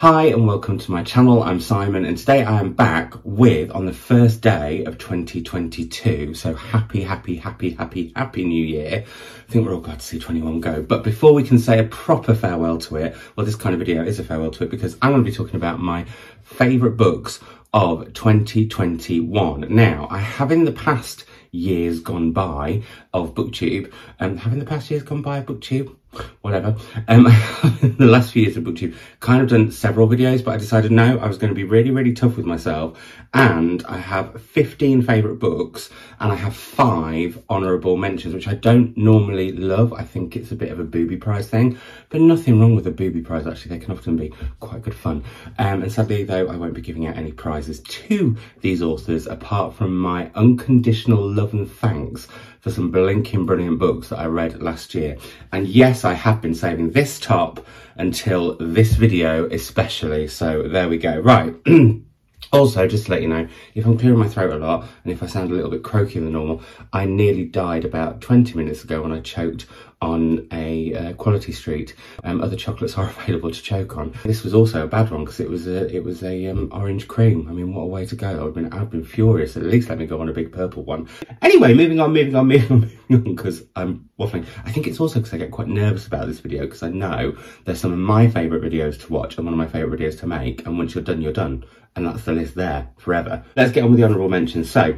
Hi and welcome to my channel, I'm Simon and today I am back with, on the first day of 2022, so happy, happy, happy, happy, happy new year. I think we're all glad to see 21 go, but before we can say a proper farewell to it, well this kind of video is a farewell to it because I'm going to be talking about my favourite books of 2021. Now, I have in the past years gone by of booktube and have in the past years gone by of booktube whatever. Um the last few years of booktube kind of done several videos but i decided no i was going to be really really tough with myself and i have 15 favorite books and i have five honorable mentions which i don't normally love. I think it's a bit of a booby prize thing but nothing wrong with a booby prize actually. They can often be quite good fun. Um and sadly though i won't be giving out any prizes to these authors apart from my unconditional love and thanks for some blinking brilliant books that I read last year. And yes, I have been saving this top until this video especially. So there we go. Right. Also, just to let you know, if I'm clearing my throat a lot and if I sound a little bit croaky than normal, I nearly died about 20 minutes ago when I choked on a uh, quality street. Um, other chocolates are available to choke on. This was also a bad one because it was a it was a um, orange cream. I mean, what a way to go! I've been I've been furious. At least let me go on a big purple one. Anyway, moving on, moving on, moving on, moving on because I'm waffling. I think it's also because I get quite nervous about this video because I know there's some of my favourite videos to watch and one of my favourite videos to make. And once you're done, you're done. And that's the list there forever. Let's get on with the honourable mentions. So,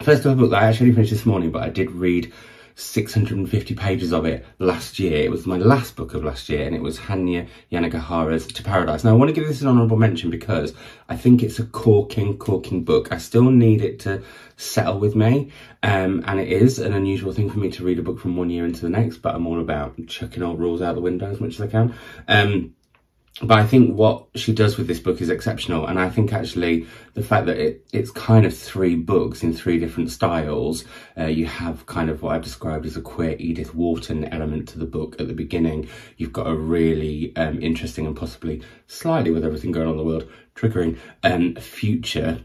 first of all, book that I actually finished this morning, but I did read 650 pages of it last year. It was my last book of last year and it was Hanya Yanagihara's To Paradise. Now I want to give this an honourable mention because I think it's a corking, corking book. I still need it to settle with me um, and it is an unusual thing for me to read a book from one year into the next but I'm all about chucking old rules out the window as much as I can. Um, but I think what she does with this book is exceptional. And I think actually the fact that it, it's kind of three books in three different styles, uh, you have kind of what I've described as a queer Edith Wharton element to the book at the beginning. You've got a really um, interesting and possibly slightly with everything going on in the world, triggering um, future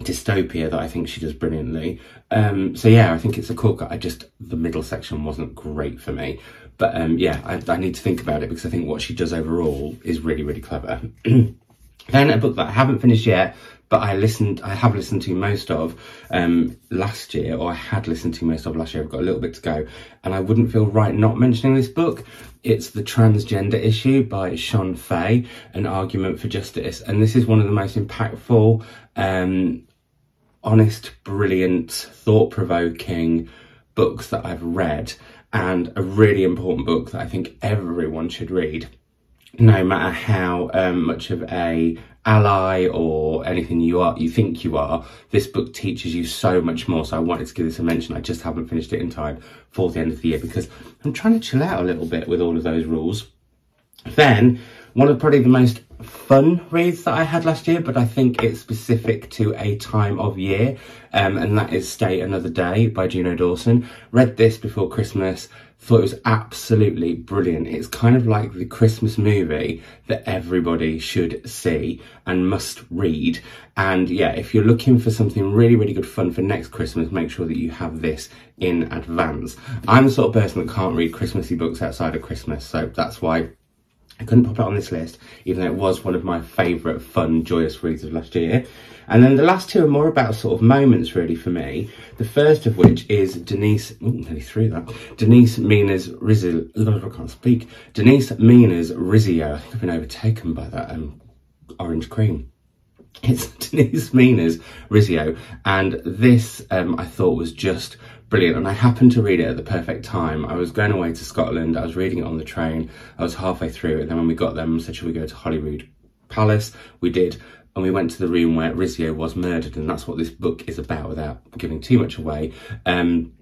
dystopia that I think she does brilliantly. Um, so yeah, I think it's a cool. cut. I just the middle section wasn't great for me, but um, yeah, I, I, need to think about it because I think what she does overall is really really clever. then a book that I haven't finished yet, but I listened, I have listened to most of um, last year, or I had listened to most of last year. I've got a little bit to go, and I wouldn't feel right not mentioning this book. It's The Transgender Issue by Shon Faye, An Argument for Justice. And this is one of the most impactful, um, honest, brilliant, thought provoking books that I've read, and a really important book that I think everyone should read no matter how um, much of a ally or anything you are you think you are. This book teaches you so much more so i wanted to give this a mention. I just haven't finished it in time for the end of the year because i'm trying to chill out a little bit with all of those rules. Then one of probably the most fun reads that I had last year, but I think it's specific to a time of year, um, and that is Stay Another Day by Juno Dawson. Read this before Christmas, thought it was absolutely brilliant. It's kind of like the Christmas movie that everybody should see and must read. And yeah, if you're looking for something really, really good fun for next Christmas, make sure that you have this in advance. I'm the sort of person that can't read Christmassy books outside of Christmas, so that's why I couldn't pop it on this list, even though it was one of my favourite fun, joyous reads of last year. And then the last two are more about sort of moments really for me. The first of which is Denise, ooh, nearly through that, Denise Mina's Rizzio, I can't speak, Denise Mina's Rizzio. I think I've been overtaken by that um, orange cream. It's Denise Mina's Rizzio, and this um, I thought was just brilliant. And I happened to read it at the perfect time. I was going away to Scotland. I was reading it on the train. I was halfway through, and then when we got there, I said, "Should we go to Holyrood Palace?" We did, and we went to the room where Rizzio was murdered, and that's what this book is about, without giving too much away. Um,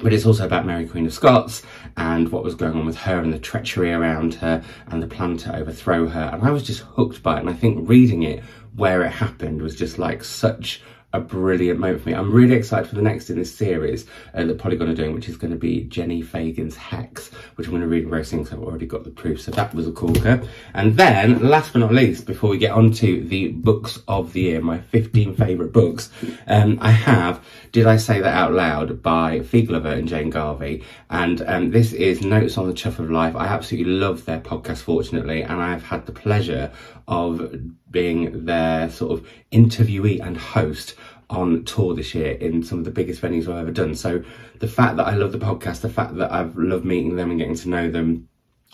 but it's also about Mary Queen of Scots and what was going on with her and the treachery around her and the plan to overthrow her. And I was just hooked by it. And I think reading it where it happened was just like such a brilliant moment for me. I'm really excited for the next in this series uh, that Polygon are doing, which is going to be Jenny Fagan's Hex, which I'm going to read very soon because I've already got the proof. So that was a corker. And then, last but not least, before we get on to the books of the year, my 15 favourite books, um, I have Did I Say That Out Loud by Fi Glover and Jane Garvey. And um, this is Notes on the Chuff of Life. I absolutely love their podcast, fortunately, and I have had the pleasure of being their sort of interviewee and host on tour this year in some of the biggest venues I've ever done. So the fact that I love the podcast, the fact that I've loved meeting them and getting to know them,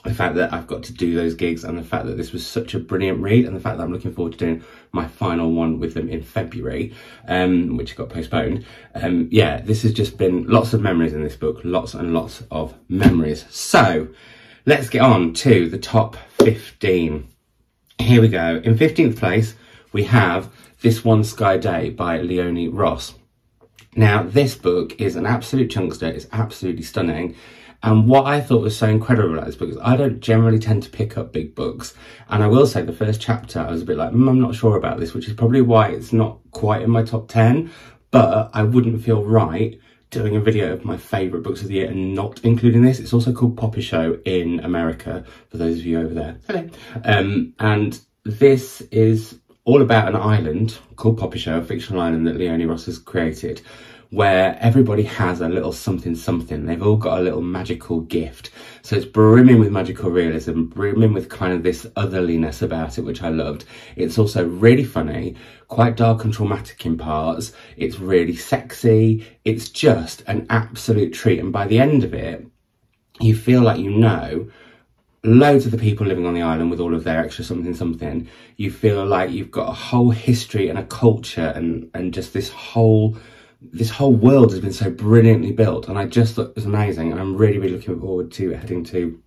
the fact that I've got to do those gigs and the fact that this was such a brilliant read and the fact that I'm looking forward to doing my final one with them in February, um, which got postponed. Um, yeah, this has just been lots of memories in this book, lots and lots of memories. So let's get on to the top 15. Here we go. In 15th place, we have This One Sky Day by Leone Ross. Now, this book is an absolute chunkster. It's absolutely stunning. And what I thought was so incredible about this book is I don't generally tend to pick up big books. And I will say the first chapter, I was a bit like, mm, I'm not sure about this, which is probably why it's not quite in my top 10. But I wouldn't feel right doing a video of my favourite books of the year and not including this. It's also called Popisho in America, for those of you over there. Hello. Um, and this is all about an island called Popisho, a fictional island that Leone Ross has created, where everybody has a little something something. They've all got a little magical gift. So it's brimming with magical realism, brimming with kind of this otherliness about it, which I loved. It's also really funny, quite dark and traumatic in parts. It's really sexy. It's just an absolute treat. And by the end of it, you feel like you know loads of the people living on the island with all of their extra something something you feel like you've got a whole history and a culture and and just this whole this whole world has been so brilliantly built and I just thought it was amazing and I'm really, really looking forward to heading to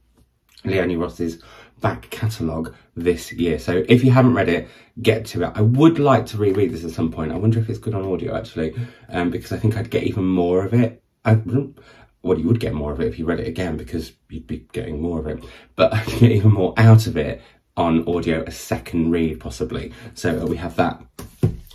Leone Ross's back catalogue this year. So if you haven't read it, get to it. I would like to reread this at some point. I wonder if it's good on audio actually, um, because I think I'd get even more of it. I well, you would get more of it if you read it again because you'd be getting more of it, but I'd get even more out of it on audio, a second read possibly. So uh, we have that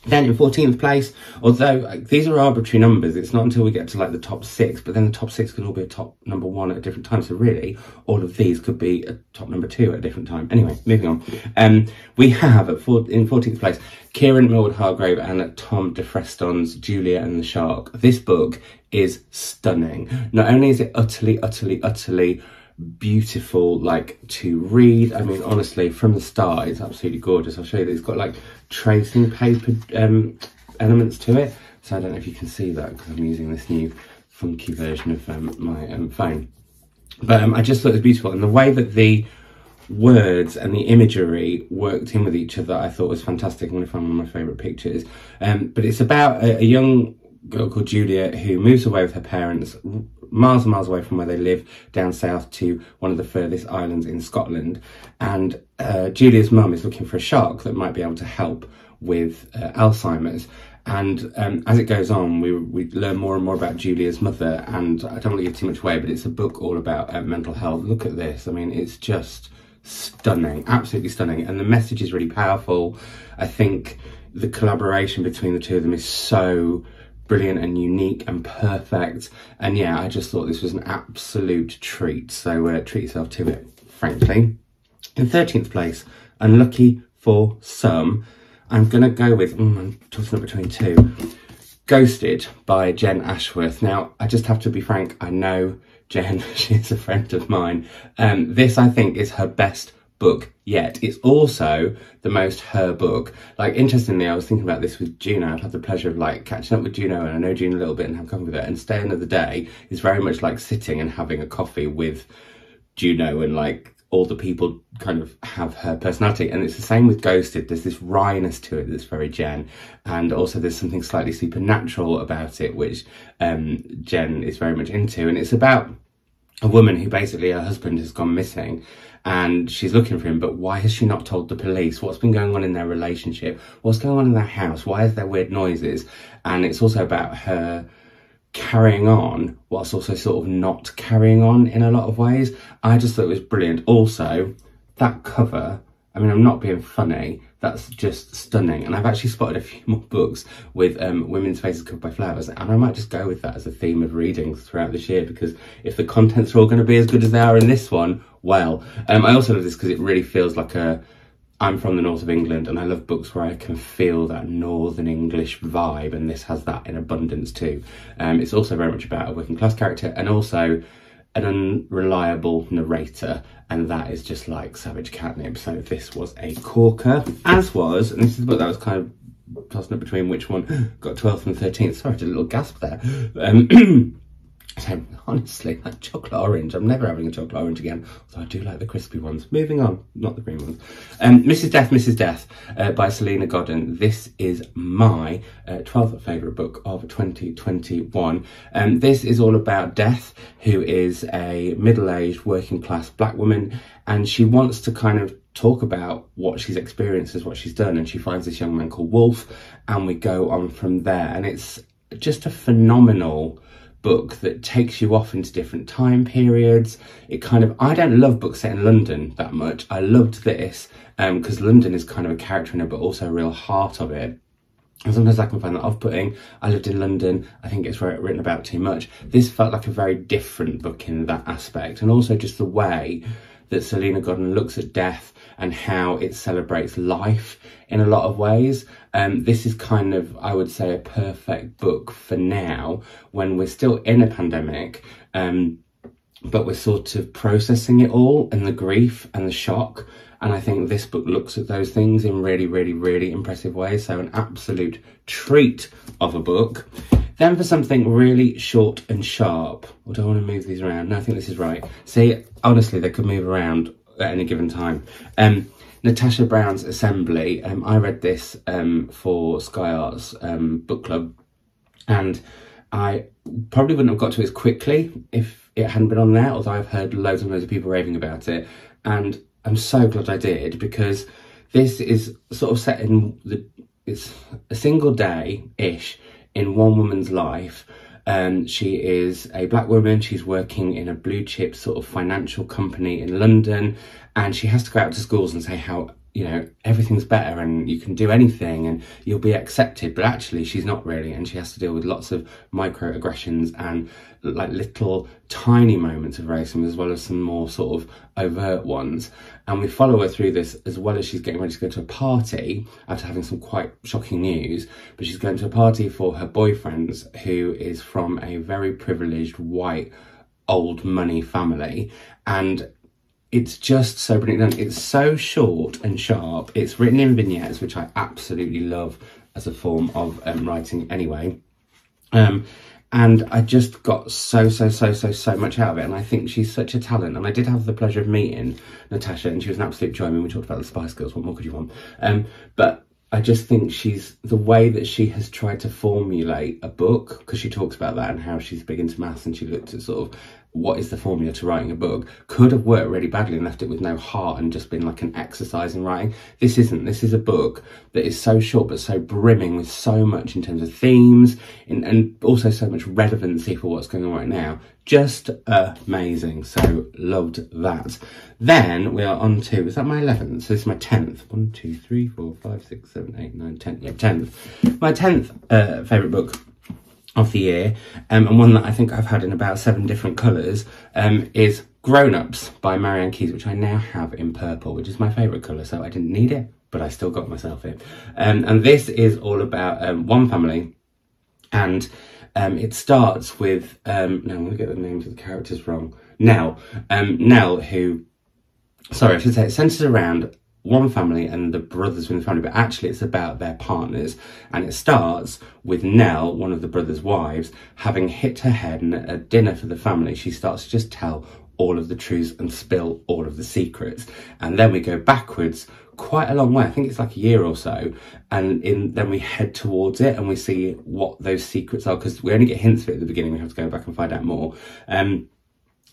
then in 14th place, although like, these are arbitrary numbers, it's not until we get to like the top six, but then the top six could all be a top number one at a different time. So really, all of these could be a top number two at a different time. Anyway, moving on. Um, we have at four, in 14th place, Kiran Millwood Hargrave and Tom de Freston's Julia and the Shark. This book is stunning. Not only is it utterly, utterly, utterly beautiful like to read. I mean honestly from the start it's absolutely gorgeous. I'll show you that. It's got like tracing paper um, elements to it. So i don't know if you can see that because i'm using this new funky version of um, my um, phone. But um, i just thought it was beautiful. And the way that the words and the imagery worked in with each other i thought was fantastic. I'm going to find one of my favorite pictures. Um, but it's about a, a young girl called Julia who moves away with her parents miles and miles away from where they live down south to one of the furthest islands in Scotland. And uh, Julia's mum is looking for a shark that might be able to help with uh, Alzheimer's. And um, as it goes on, we, we learn more and more about Julia's mother. And I don't want to give too much away, but it's a book all about uh, mental health. Look at this. I mean, it's just stunning, absolutely stunning. And the message is really powerful. I think the collaboration between the two of them is so brilliant and unique and perfect. And yeah, I just thought this was an absolute treat. So uh, treat yourself to it, frankly. In 13th place, unlucky for some, I'm going to go with, mm, I'm tossing up between two, Ghosted by Jenn Ashworth. Now, I just have to be frank, I know Jenn, she's a friend of mine. Um, this, I think, is her best book yet. It's also the most her book. Like, interestingly, I was thinking about this with Juno. I've had the pleasure of like catching up with Juno and I know Juno a little bit and have coffee with her. And Stay Another Day is very much like sitting and having a coffee with Juno and like all the people kind of have her personality. And it's the same with Ghosted. There's this wryness to it that's very Jenn. And also there's something slightly supernatural about it, which um, Jenn is very much into. And it's about a woman who basically her husband has gone missing and she's looking for him, but why has she not told the police? What's been going on in their relationship? What's going on in their house? Why is there weird noises? And it's also about her carrying on whilst also sort of not carrying on in a lot of ways. I just thought it was brilliant. Also, that cover, I mean, I'm not being funny, that's just stunning. And I've actually spotted a few more books with um, women's faces covered by flowers, and I might just go with that as a theme of readings throughout this year because if the contents are all going to be as good as they are in this one, well. Um, I also love this because it really feels like a. I'm from the north of England and I love books where I can feel that northern English vibe, and this has that in abundance too. Um, it's also very much about a working class character and also an unreliable narrator, and that is just like Savidge Catnip. So this was a corker, as was, and this is book that was kind of tossing up between which one got 12th and 13th. Sorry, did a little gasp there. Um, So honestly, like chocolate orange. I'm never having a chocolate orange again. Although I do like the crispy ones. Moving on, not the green ones. Um, Mrs. Death, Misses Death uh, by Salena Godden. This is my uh, 12th favourite book of 2021. Um, this is all about Death, who is a middle-aged working class black woman and she wants to kind of talk about what she's experienced as what she's done and she finds this young man called Wolf and we go on from there and it's just a phenomenal book that takes you off into different time periods. It kind of, I don't love books set in London that much. I loved this because um, London is kind of a character in it, but also a real heart of it. And sometimes I can find that off-putting. I lived in London. I think it's written about too much. This felt like a very different book in that aspect. And also just the way that Salena Godden looks at death and how it celebrates life in a lot of ways. Um, this is kind of, I would say, a perfect book for now when we're still in a pandemic. Um, but we're sort of processing it all and the grief and the shock. And I think this book looks at those things in really, really, really impressive ways. So an absolute treat of a book. Then for something really short and sharp. Or do I want to move these around? No, I think this is right. See, honestly, they could move around at any given time. Um, Natasha Brown's Assembly. Um, I read this um, for Sky Arts um, book club, and I probably wouldn't have got to it as quickly if it hadn't been on there. Although I've heard loads and loads of people raving about it, and I'm so glad I did because this is sort of set in the it's a single day ish in one woman's life um, she is a black woman. She's working in a blue chip sort of financial company in London, and she has to go out to schools and say how you know everything's better and you can do anything and you'll be accepted. But actually, she's not really, and she has to deal with lots of microaggressions and like little tiny moments of racism as well as some more sort of overt ones. And we follow her through this as well as she's getting ready to go to a party after having some quite shocking news. But she's going to a party for her boyfriend's, who is from a very privileged white old money family. And it's just so brilliant done. It's so short and sharp. It's written in vignettes, which I absolutely love as a form of um, writing anyway. Um, and I just got so, so, so, so, so much out of it. And I think she's such a talent. And I did have the pleasure of meeting Natasha, and she was an absolute joy. I mean, we talked about the Spice Girls. What more could you want? Um, but I just think she's the way that she has tried to formulate a book because she talks about that and how she's big into maths and she looked at sort of what is the formula to writing a book could have worked really badly and left it with no heart and just been like an exercise in writing. This isn't. This is a book that is so short but so brimming with so much in terms of themes and, and also so much relevancy for what's going on right now. Just amazing. So loved that. Then we are on to, is that my 11th? So this is my 10th. 1, 2, 3, 4, 5, 6, 7, 8, 9, 10. Yeah, 10th. My 10th uh, favourite book of the year, um, and one that I think I've had in about seven different colours, um, is Grown Ups by Marian Keyes, which I now have in purple, which is my favourite colour, so I didn't need it, but I still got myself it. Um, and this is all about um, one family, and um, it starts with, um, no, I'm going to get the names of the characters wrong. Nell, Nell, who, sorry, I should say, it centres around one family and the brothers within the family, but actually it's about their partners. And it starts with Nell, one of the brothers' wives, having hit her head and at a dinner for the family, she starts to just tell all of the truths and spill all of the secrets. And then we go backwards quite a long way. I think it's like a year or so. And in, then we head towards it and we see what those secrets are because we only get hints of it at the beginning. We have to go back and find out more. Um,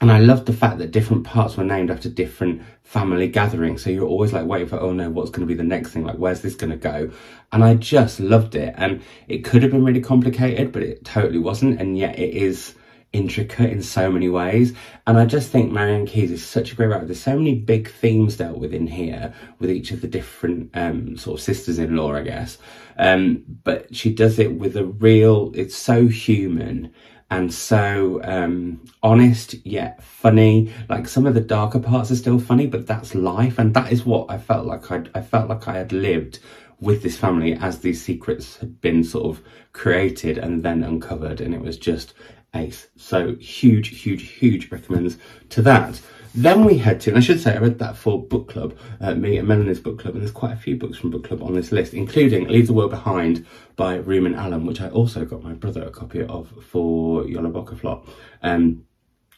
and I loved the fact that different parts were named after different family gatherings. So you're always like waiting for, oh no, what's going to be the next thing? Like, where's this going to go? And I just loved it. And it could have been really complicated, but it totally wasn't. And yet it is intricate in so many ways. And I just think Marian Keyes is such a great writer. There's so many big themes dealt with in here with each of the different um, sort of sisters-in-law, I guess. Um, but she does it with a real, it's so human and so um, honest yet funny. Like some of the darker parts are still funny, but that's life, and that is what I felt like I I felt like I had lived with this family as these secrets had been sort of created and then uncovered, and it was just ace. So huge, huge, huge recommends to that. Then we head to, and I should say I read that for book club, uh, me and Melanie's book club, and there's quite a few books from book club on this list, including Leave the World Behind by Rumaan Alam, which I also got my brother a copy of for Jolabokaflod. Um,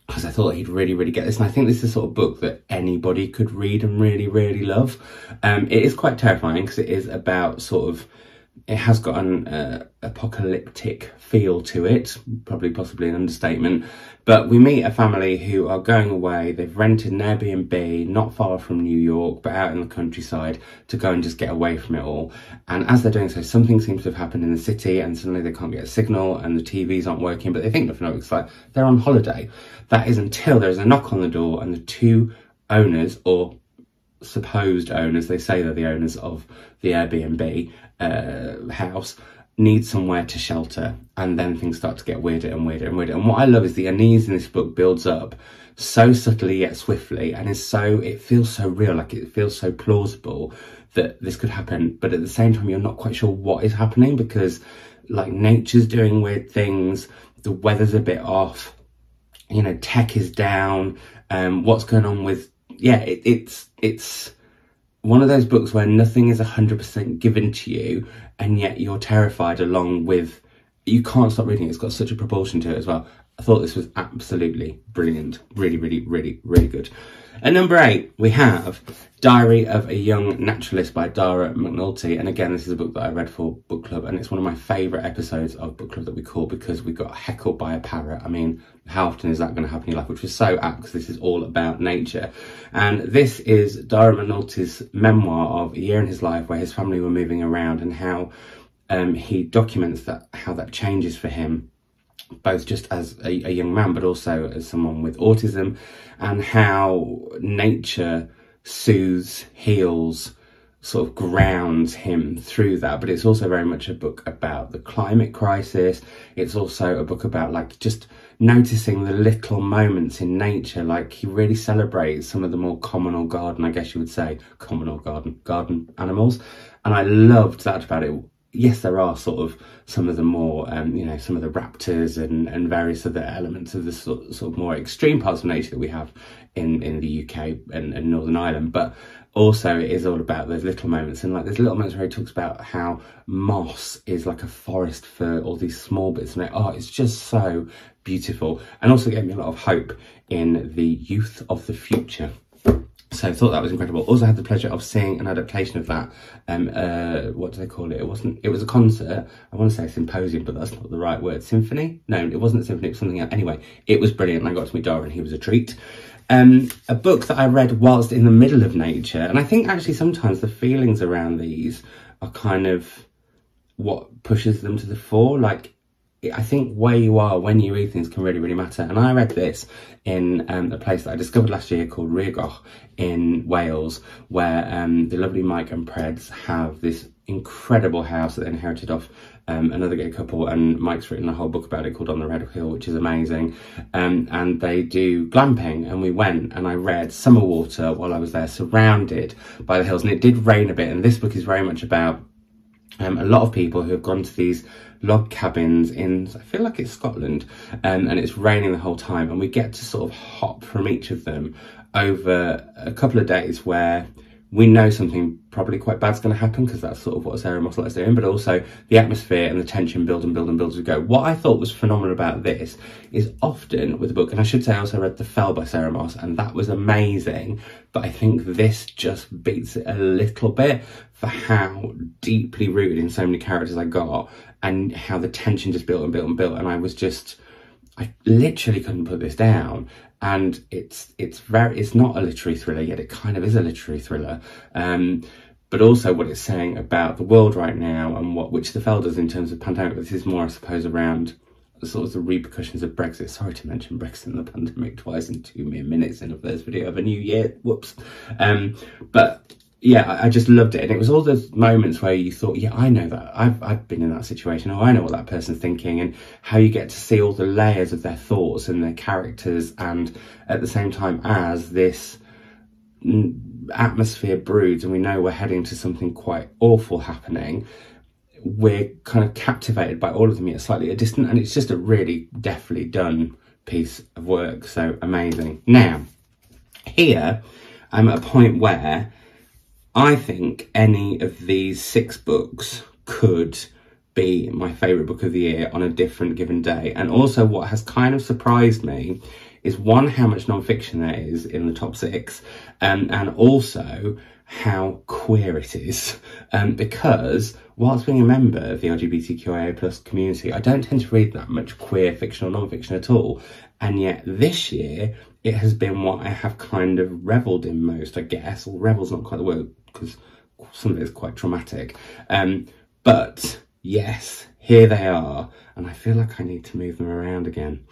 because I thought he'd really, really get this. And I think this is the sort of book that anybody could read and really, really love. Um, it is quite terrifying because it is about sort of it has got an uh, apocalyptic feel to it, probably possibly an understatement. But we meet a family who are going away. They've rented an Airbnb not far from New York, but out in the countryside to go and just get away from it all. And as they're doing so, something seems to have happened in the city, and suddenly they can't get a signal, and the TVs aren't working. But they think nothing. It's like they're on holiday. That is until there's a knock on the door, and the two owners or supposed owners, they say they're the owners of the Airbnb uh, house, need somewhere to shelter. And then things start to get weirder and weirder and weirder. And what I love is the unease in this book builds up so subtly yet swiftly and is so, it feels so real, like it feels so plausible that this could happen. But at the same time, you're not quite sure what is happening because like nature's doing weird things, the weather's a bit off, you know, tech is down, um, what's going on with yeah, it, it's it's one of those books where nothing is 100% given to you and yet you're terrified along with you can't stop reading it. It's got such a propulsion to it as well. I thought this was absolutely brilliant. Really, really, really, really good. At number eight, we have Diary of a Young Naturalist by Dara McAnulty. And again, this is a book that I read for book club, and it's one of my favourite episodes of book club that we call because we got heckled by a parrot. I mean, how often is that going to happen in your life? Which was so apt because this is all about nature. And this is Dara McAnulty's memoir of a year in his life where his family were moving around and how um, he documents that how that changes for him both just as a, a, young man, but also as someone with autism, and how nature soothes, heals, sort of grounds him through that. But it's also very much a book about the climate crisis. It's also a book about like just noticing the little moments in nature. Like he really celebrates some of the more common or garden, I guess you would say, common or garden, garden animals. And I loved that about it yes, there are sort of some of the more, um, you know, some of the raptors and, and various other elements of the sort, sort of more extreme parts of nature that we have in, in the UK and, and Northern Ireland. But also it is all about those little moments and like there's little moments where he talks about how moss is like a forest for all these small bits and like, oh it's just so beautiful and also gave me a lot of hope in the youth of the future so I thought that was incredible. Also had the pleasure of seeing an adaptation of that. Um, uh, what do they call it? It wasn't, it was a concert. I want to say symposium, but that's not the right word. Symphony? No, it wasn't a symphony, it was something else. Anyway, it was brilliant. I got to meet Dara and he was a treat. Um, a book that I read whilst in the middle of nature. And I think actually sometimes the feelings around these are kind of what pushes them to the fore. Like I think where you are when you read things can really, really matter. And I read this in um, a place that I discovered last year called Rhiw Goch in Wales, where um, the lovely Mike and Preds have this incredible house that they inherited off um, another gay couple. And Mike's written a whole book about it called On the Red Hill, which is amazing. Um, and they do glamping. And we went and I read Summerwater while I was there, surrounded by the hills. And it did rain a bit. And this book is very much about um, a lot of people who have gone to these log cabins in, I feel like it's Scotland, um, and it's raining the whole time. And we get to sort of hop from each of them over a couple of days where we know something probably quite bad's going to happen because that's sort of what Sarah Moss is doing, but also the atmosphere and the tension build and build and build as we go. What I thought was phenomenal about this is often with a book, and I should say I also read The Fell by Sarah Moss, and that was amazing, but I think this just beats it a little bit for how deeply rooted in so many characters I got and how the tension just built and built and built, and I was just I literally couldn't put this down and it's it's very it's not a literary thriller yet it kind of is a literary thriller um, but also what it's saying about the world right now and what which the Fell does in terms of pandemic this is more i suppose around sort of the repercussions of brexit. Sorry to mention brexit and the pandemic twice in two mere minutes in a first video of a new year. Whoops. Um, but yeah, I just loved it. And it was all those moments where you thought, yeah, I know that. I've, I've been in that situation. Oh, I know what that person's thinking and how you get to see all the layers of their thoughts and their characters. And at the same time as this atmosphere broods and we know we're heading to something quite awful happening, we're kind of captivated by all of them yet slightly a distant and it's just a really deftly done piece of work so amazing now here i'm at a point where i think any of these six books could be my favourite book of the year on a different given day and also what has kind of surprised me is one how much non-fiction there is in the top six um, and also how queer it is um, because whilst being a member of the LGBTQIA plus community, I don't tend to read that much queer fiction or non-fiction at all. And yet this year, it has been what I have kind of revelled in most, I guess. Or revel's not quite the word because some of it is quite traumatic. Um, but yes, here they are. And I feel like I need to move them around again.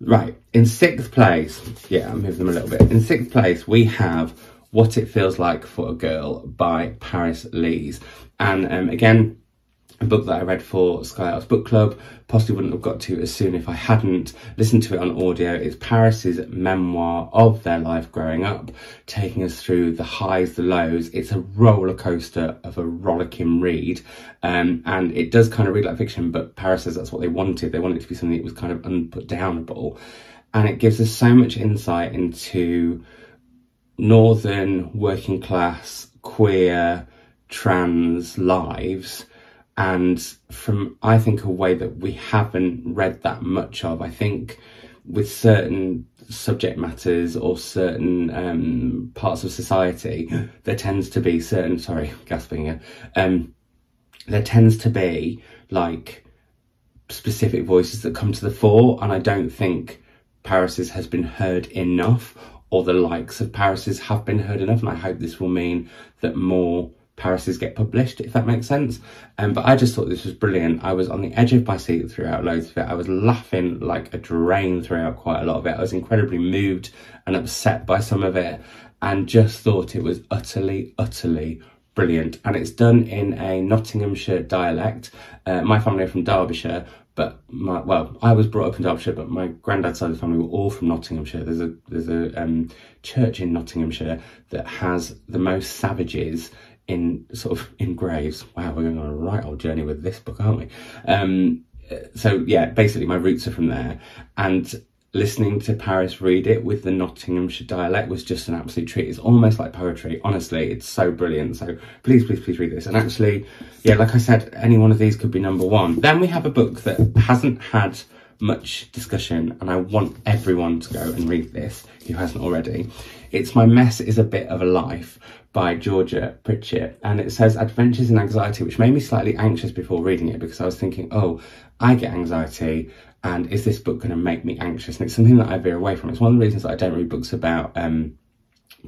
Right, in sixth place, yeah, I'll move them a little bit. In sixth place, we have what It Feels Like for a Girl by Paris Lees. And um, again, a book that I read for Sky Arts Book Club. Possibly wouldn't have got to as soon if I hadn't listened to it on audio. It's Paris's memoir of their life growing up, taking us through the highs, the lows. It's a roller coaster of a rollicking read. Um, and it does kind of read like fiction, but Paris says that's what they wanted. They wanted it to be something that was kind of unputdownable. And it gives us so much insight into northern working class queer trans lives and from i think a way that we haven't read that much of i think with certain subject matters or certain um, parts of society there tends to be certain sorry gasping here um, there tends to be like specific voices that come to the fore and i don't think paris's has been heard enough or the likes of Paris's have been heard enough. And I hope this will mean that more Paris's get published, if that makes sense. Um, but I just thought this was brilliant. I was on the edge of my seat throughout loads of it. I was laughing like a drain throughout quite a lot of it. I was incredibly moved and upset by some of it and just thought it was utterly, utterly brilliant. And it's done in a Nottinghamshire dialect. Uh, my family are from Derbyshire, but my, well, I was brought up in Derbyshire, but my granddad's side of the family were all from Nottinghamshire. There's a there's a um, church in Nottinghamshire that has the most Savidges in sort of in graves. Wow, we're going on a right old journey with this book, aren't we? Um, so yeah, basically my roots are from there, and listening to Paris read it with the Nottinghamshire dialect was just an absolute treat. It's almost like poetry. Honestly, it's so brilliant. So please, please, please read this. And actually, yeah, like I said, any one of these could be number one. Then we have a book that hasn't had much discussion and I want everyone to go and read this who hasn't already. It's My Mess is a Bit of a Life by Georgia Pritchett and it says Adventures in Anxiety, which made me slightly anxious before reading it because I was thinking, oh, I get anxiety and is this book going to make me anxious? And it's something that I veer away from. It's one of the reasons that I don't read books about um,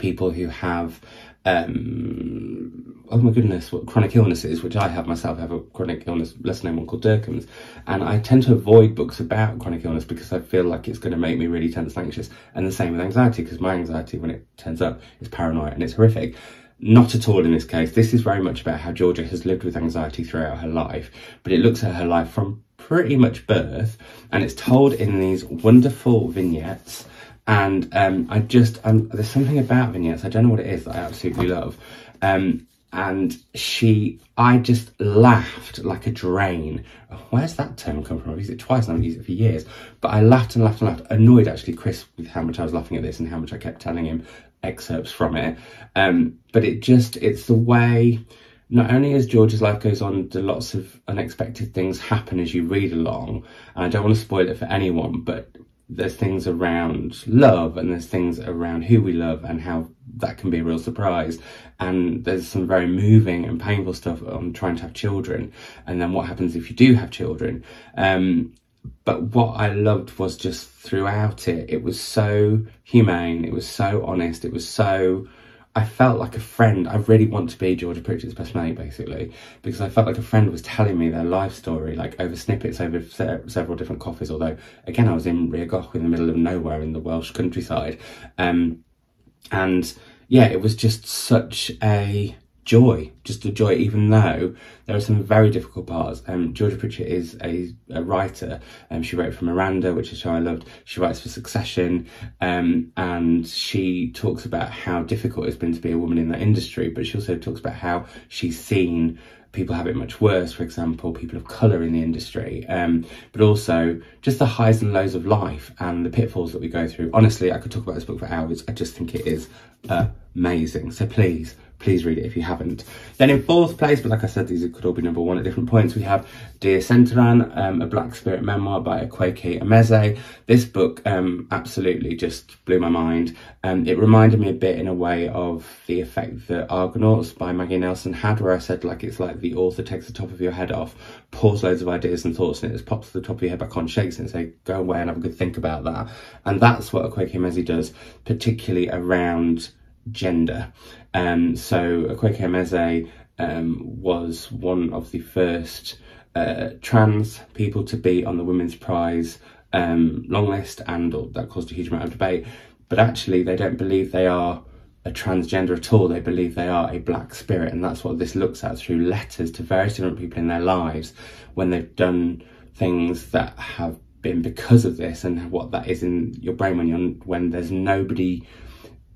people who have, um, oh my goodness, what chronic illnesses, which I have myself. I have a chronic illness, less known one called Dercum's, and I tend to avoid books about chronic illness because I feel like it's going to make me really tense and anxious. And the same with anxiety, because my anxiety, when it turns up, is paranoid and it's horrific. Not at all in this case. This is very much about how Georgia has lived with anxiety throughout her life, but it looks at her life from pretty much birth and it's told in these wonderful vignettes. And um, I just, um, there's something about vignettes, I don't know what it is that I absolutely love. Um, and she, I just laughed like a drain. Where's that term come from? I've used it twice and I've used it for years. But I laughed and laughed and laughed, annoyed actually Chris with how much I was laughing at this and how much I kept telling him excerpts from it. Um, but it just, it's the way, not only as George's life goes on, do lots of unexpected things happen as you read along. And I don't want to spoil it for anyone, but there's things around love and there's things around who we love and how that can be a real surprise. And there's some very moving and painful stuff on trying to have children and then what happens if you do have children. Um, but what I loved was just throughout it, it was so humane, it was so honest, it was so. I felt like a friend. I really want to be Georgia Pritchett's best mate, basically, because I felt like a friend was telling me their life story, like over snippets over se- several different coffees. Although, again, I was in Rhiw Goch in the middle of nowhere in the Welsh countryside. Um, and yeah, it was just such a joy, just a joy, even though there are some very difficult parts. Um, Georgia Pritchett is a, a writer. Um, she wrote for Miranda, which is a show I loved. She writes for Succession, um, and she talks about how difficult it's been to be a woman in that industry. But she also talks about how she's seen people have it much worse, for example, people of colour in the industry, um, but also just the highs and lows of life and the pitfalls that we go through. Honestly, I could talk about this book for hours. I just think it is amazing. So please please read it if you haven't. Then in fourth place, but like I said, these could all be number one at different points, we have Dear Senthuran, um, a Black Spirit memoir by Akwaeke Emezi. This book um, absolutely just blew my mind. Um, it reminded me a bit in a way of the effect that Argonauts by Maggie Nelson had, where I said like it's like the author takes the top of your head off, pours loads of ideas and thoughts and it just pops to the top of your head back on, shakes it and say, go away and have a good think about that. And that's what Akwaeke Emezi does, particularly around gender. Um, so Akwaeke Emezi um, was one of the first uh, trans people to be on the Women's Prize um, long list, and that caused a huge amount of debate. But actually, they don't believe they are a transgender at all. They believe they are a black spirit, and that's what this looks at through letters to various different people in their lives when they've done things that have been because of this, and what that is in your brain when you're when there's nobody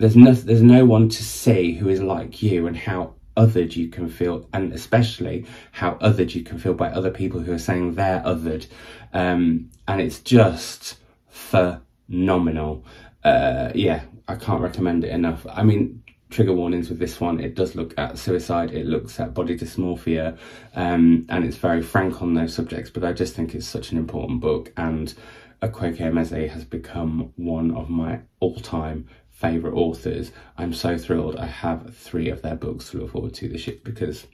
there's no there's no one to see who is like you and how othered you can feel and especially how othered you can feel by other people who are saying they're othered. Um, and it's just phenomenal. Uh, yeah i can't recommend it enough. I mean trigger warnings with this one it does look at suicide it looks at body dysmorphia um, and it's very frank on those subjects but i just think it's such an important book and A Akwaeke Emezi has become one of my all-time favourite authors. I'm so thrilled I have three of their books to look forward to this year because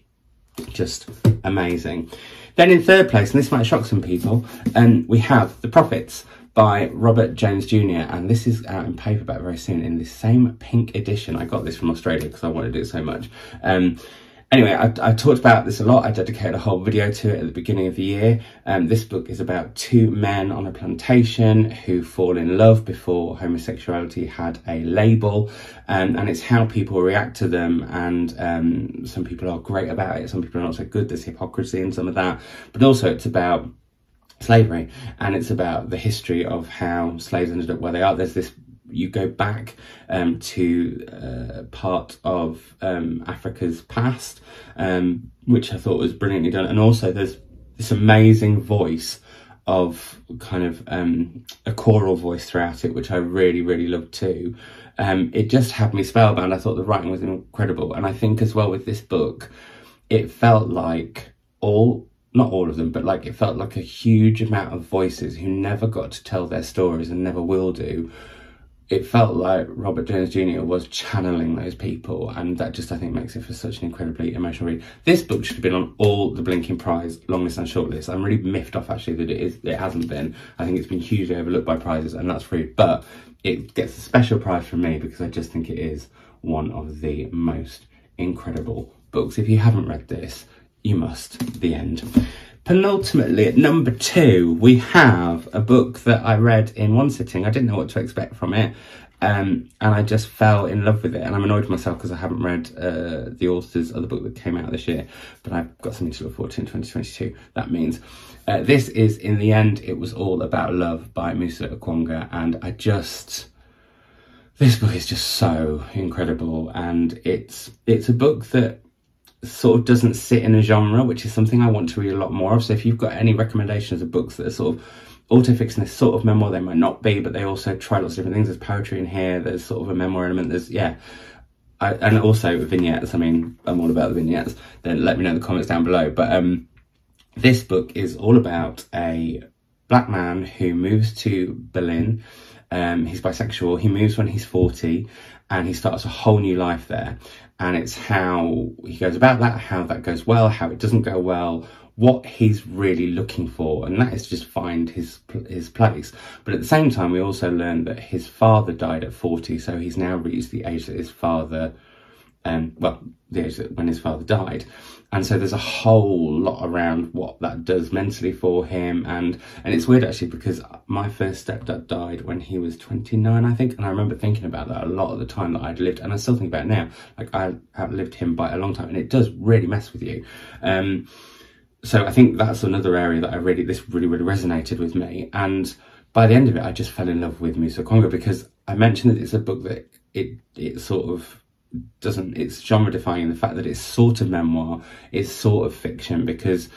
just amazing. Then in third place, and this might shock some people, um, we have The Prophets by Robert Jones Jr. And this is out in paperback very soon in the same pink edition. I got this from Australia because I wanted it so much. Um, Anyway, I, I, talked about this a lot. I dedicated a whole video to it at the beginning of the year. Um, this book is about two men on a plantation who fall in love before homosexuality had a label. Um, and it's how people react to them. And um, some people are great about it, some people are not so good. There's hypocrisy and some of that. But also, it's about slavery and it's about the history of how slaves ended up where they are. There's this you go back um, to uh, part of um, Africa's past, um, which I thought was brilliantly done. And also, there's this amazing voice of kind of um, a choral voice throughout it, which I really, really loved too. Um, it just had me spellbound. I thought the writing was incredible. And I think as well with this book, it felt like all not all of them, but like it felt like a huge amount of voices who never got to tell their stories and never will do it felt like Robert Jones Jr. was channeling those people, and that just I think makes it for such an incredibly emotional read. This book should have been on all the Blinking Prize longlist and shortlist. I'm really miffed off actually that it is it hasn't been. I think it's been hugely overlooked by prizes, and that's rude. But it gets a special prize from me because I just think it is one of the most incredible books. If you haven't read this, you must. The end penultimately at number two we have a book that i read in one sitting. I didn't know what to expect from it um, and i just fell in love with it. And i'm annoyed myself because i haven't read uh, the author's other book that came out this year but i've got something to look forward to in 2022 that means. Uh, this is in the end it was all about love by musa okwonga and i just this book is just so incredible and it's it's a book that sort of doesn't sit in a genre, which is something I want to read a lot more of. So if you've got any recommendations of books that are sort of autofictionist sort of memoir, they might not be, but they also try lots of different things. There's poetry in here, there's sort of a memoir element, there's, yeah. I, and also vignettes. I mean, I'm all about the vignettes. Then let me know in the comments down below. But um, this book is all about a black man who moves to Berlin. Um, he's bisexual. He moves when he's 40 and he starts a whole new life there and it's how he goes about that, how that goes well, how it doesn't go well, what he's really looking for, and that is just find his his place. But at the same time, we also learn that his father died at forty, so he's now reached the age that his father, um, well, the age that when his father died, and so there's a whole lot around what that does mentally for him. And and it's weird actually because my first stepdad died when he was 29 i think. And i remember thinking about that a lot of the time that i'd lived and i still think about it now. Like i have lived him by a long time and it does really mess with you. Um so i think that's another area that i really this really really resonated with me. And by the end of it i just fell in love with musa okwonga because i mentioned that it's a book that it it sort of doesn't it's genre defying the fact that it's sort of memoir it's sort of fiction because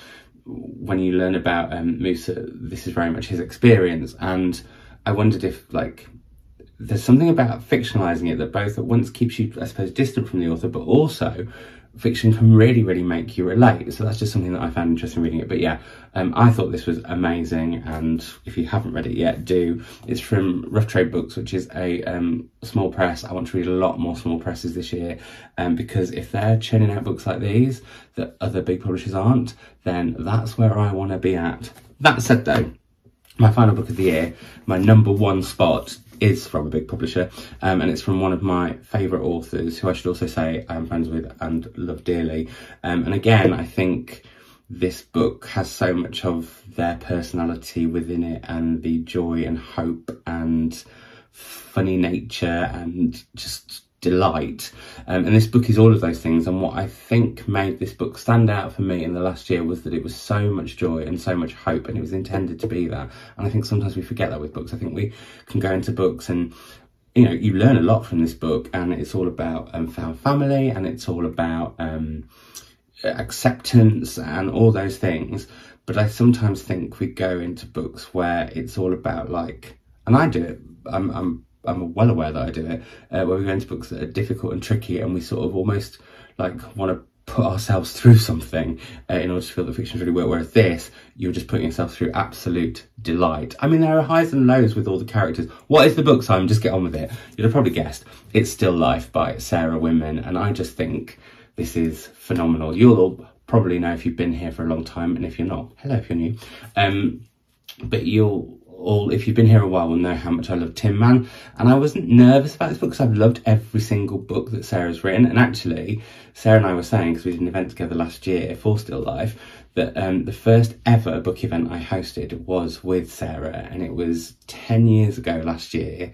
when you learn about um, Musa this is very much his experience and I wondered if like there's something about fictionalizing it that both at once keeps you I suppose distant from the author but also fiction can really, really make you relate. So that's just something that I found interesting reading it. But yeah, um, I thought this was amazing. And if you haven't read it yet, do. It's from Rough Trade Books, which is a um, small press. I want to read a lot more small presses this year um, because if they're churning out books like these that other big publishers aren't, then that's where I want to be at. That said though, my final book of the year, my number one spot is from a big publisher um, and it's from one of my favourite authors who I should also say I'm friends with and love dearly. Um, and again, I think this book has so much of their personality within it and the joy and hope and funny nature and just delight. Um, and this book is all of those things. And what I think made this book stand out for me in the last year was that it was so much joy and so much hope, and it was intended to be that. And I think sometimes we forget that with books. I think we can go into books and you know you learn a lot from this book, and it's all about um, found family, and it's all about um, acceptance and all those things. But I sometimes think we go into books where it's all about like, and I do it. I'm, I'm I'm well aware that I do it, uh, where we go into books that are difficult and tricky and we sort of almost like want to put ourselves through something uh, in order to feel that fiction's really work. Whereas this, you're just putting yourself through absolute delight. I mean, there are highs and lows with all the characters. What is the book, Simon? Just get on with it. You'd have probably guessed. It's Still Life by Sarah Winman. And I just think this is phenomenal. You'll probably know if you've been here for a long time. And if you're not, hello if you're new. Um, but you'll all, if you've been here a while, will know how much I love Tin Man. And I wasn't nervous about this book because I've loved every single book that Sarah's written. And actually, Sarah and I were saying, because we did an event together last year for Still Life, that um, the first ever book event I hosted was with Sarah. And it was 10 years ago last year.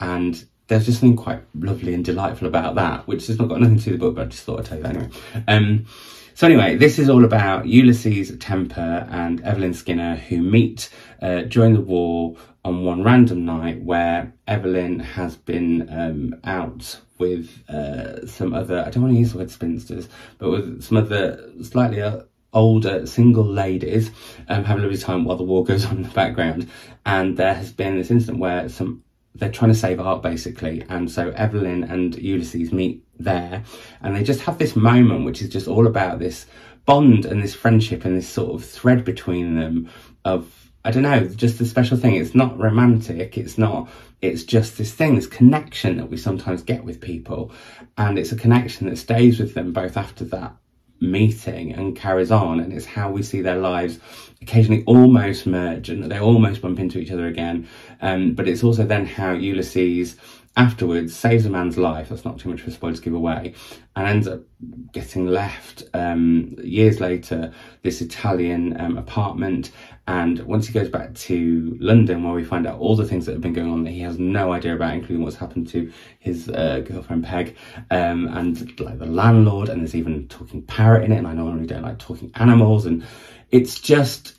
And there's just something quite lovely and delightful about that, which has not got nothing to do with the book, but I just thought I'd tell you that anyway. Um, so anyway, this is all about Ulysses Temper and Evelyn Skinner who meet uh, during the war on one random night where Evelyn has been um, out with uh, some other, I don't want to use the word spinsters, but with some other slightly uh, older single ladies um, having a lovely time while the war goes on in the background. And there has been this incident where some they're trying to save art basically and so evelyn and ulysses meet there. And they just have this moment which is just all about this bond and this friendship and this sort of thread between them of i don't know just a special thing. It's not romantic. It's not it's just this thing this connection that we sometimes get with people. And it's a connection that stays with them both after that meeting and carries on. And it's how we see their lives occasionally almost merge and they almost bump into each other again. Um, but it's also then how ulysses afterwards saves a man's life. That's not too much of a spoiler to give away. And ends up getting left um, years later this italian um, apartment. And once he goes back to London, where we find out all the things that have been going on that he has no idea about, including what's happened to his uh, girlfriend Peg, um, and like the landlord, and there's even talking parrot in it. And I normally don't like talking animals, and it's just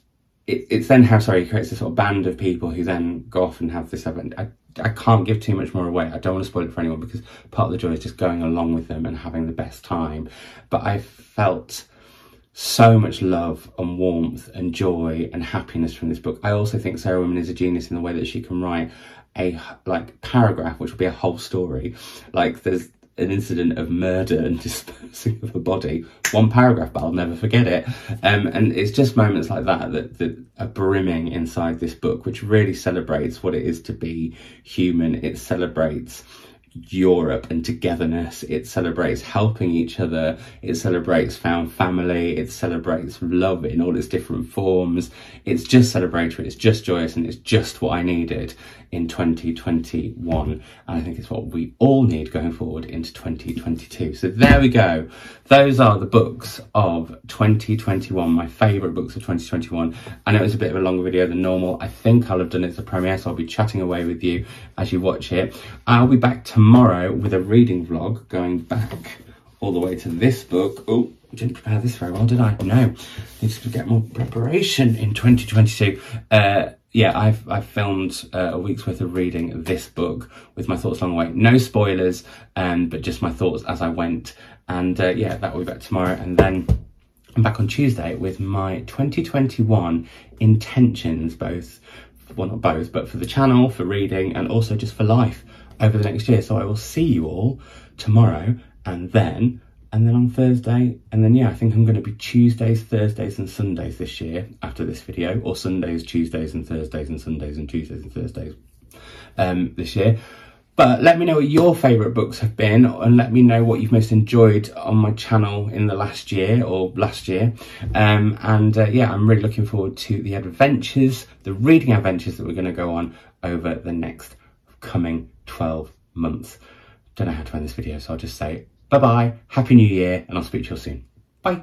it, it's then how sorry he creates this sort of band of people who then go off and have this event. I can't give too much more away. I don't want to spoil it for anyone because part of the joy is just going along with them and having the best time. But I felt so much love and warmth and joy and happiness from this book. I also think Sarah Winman is a genius in the way that she can write a like paragraph, which will be a whole story. Like there's an incident of murder and disposing of a body, one paragraph, but I'll never forget it. Um, and it's just moments like that, that that are brimming inside this book, which really celebrates what it is to be human. It celebrates Europe and togetherness. It celebrates helping each other. It celebrates found family. It celebrates love in all its different forms. It's just celebratory. It's just joyous and it's just what I needed in 2021. And I think it's what we all need going forward into 2022. So there we go. Those are the books of 2021, my favourite books of 2021. I know it's a bit of a longer video than normal. I think I'll have done it as a premiere, so I'll be chatting away with you as you watch it. I'll be back tomorrow with a reading vlog going back all the way to this book. Oh, didn't prepare this very well, did I? No. Need to get more preparation in 2022. Uh, yeah, I've I've filmed uh, a week's worth of reading this book with my thoughts along the way. No spoilers, um, but just my thoughts as I went. And uh, yeah, that will be back tomorrow. And then I'm back on Tuesday with my 2021 intentions, both, well, not both, but for the channel, for reading, and also just for life over the next year. So I will see you all tomorrow and then and then on Thursday, and then yeah, I think I'm going to be Tuesdays, Thursdays, and Sundays this year after this video, or Sundays, Tuesdays, and Thursdays, and Sundays, and Tuesdays, and Thursdays um, this year. But let me know what your favourite books have been, and let me know what you've most enjoyed on my channel in the last year or last year. Um, and uh, yeah, I'm really looking forward to the adventures, the reading adventures that we're going to go on over the next coming 12 months. Don't know how to end this video, so I'll just say bye bye, happy new year, and I'll speak to you soon. Bye.